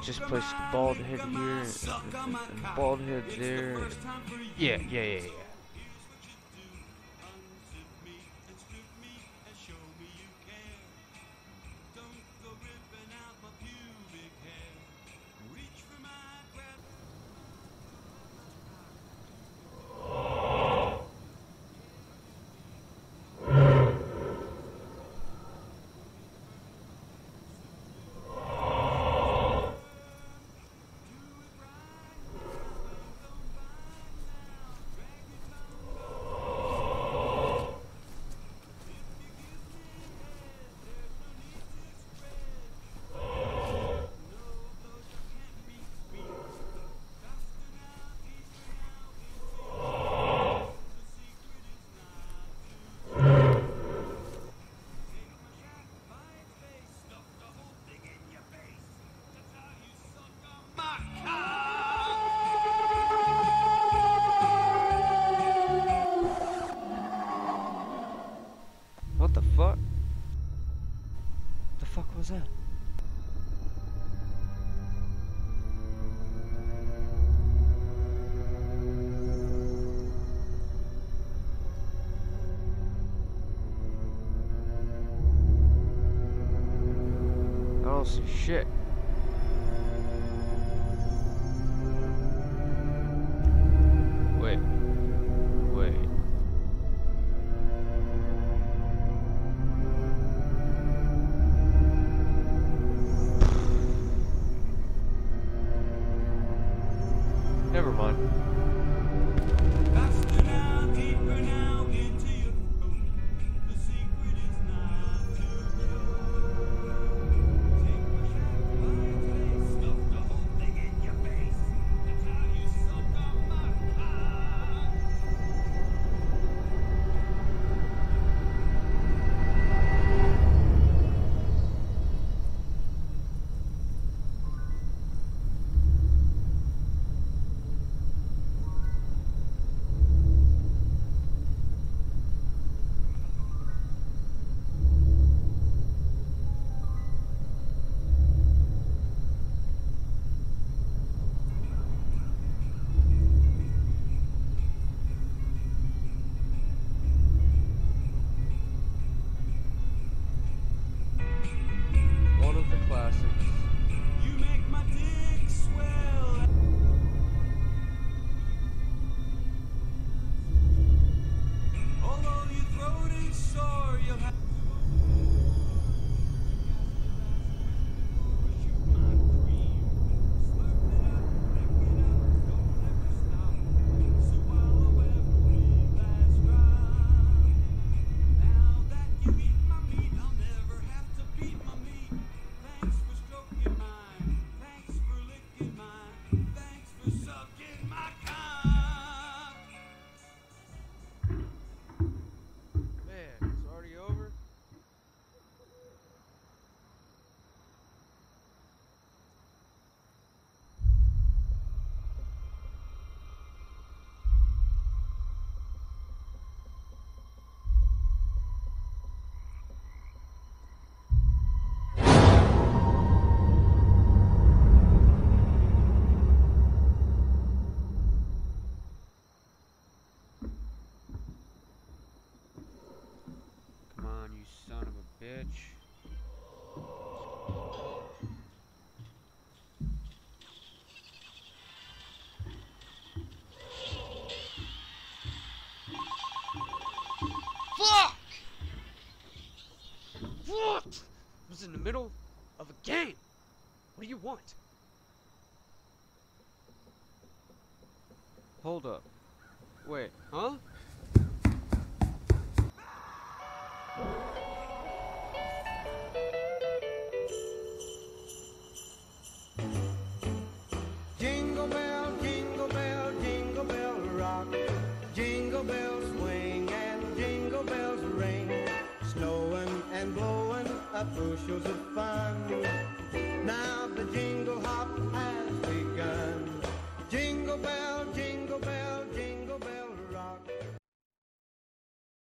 I just placed bald head here and, and bald head there. Yeah, yeah, yeah, yeah. Holy shit. Never mind. bitch. What? Was in the middle of a game. What do you want? Hold up. Wait, huh? bushels of fire.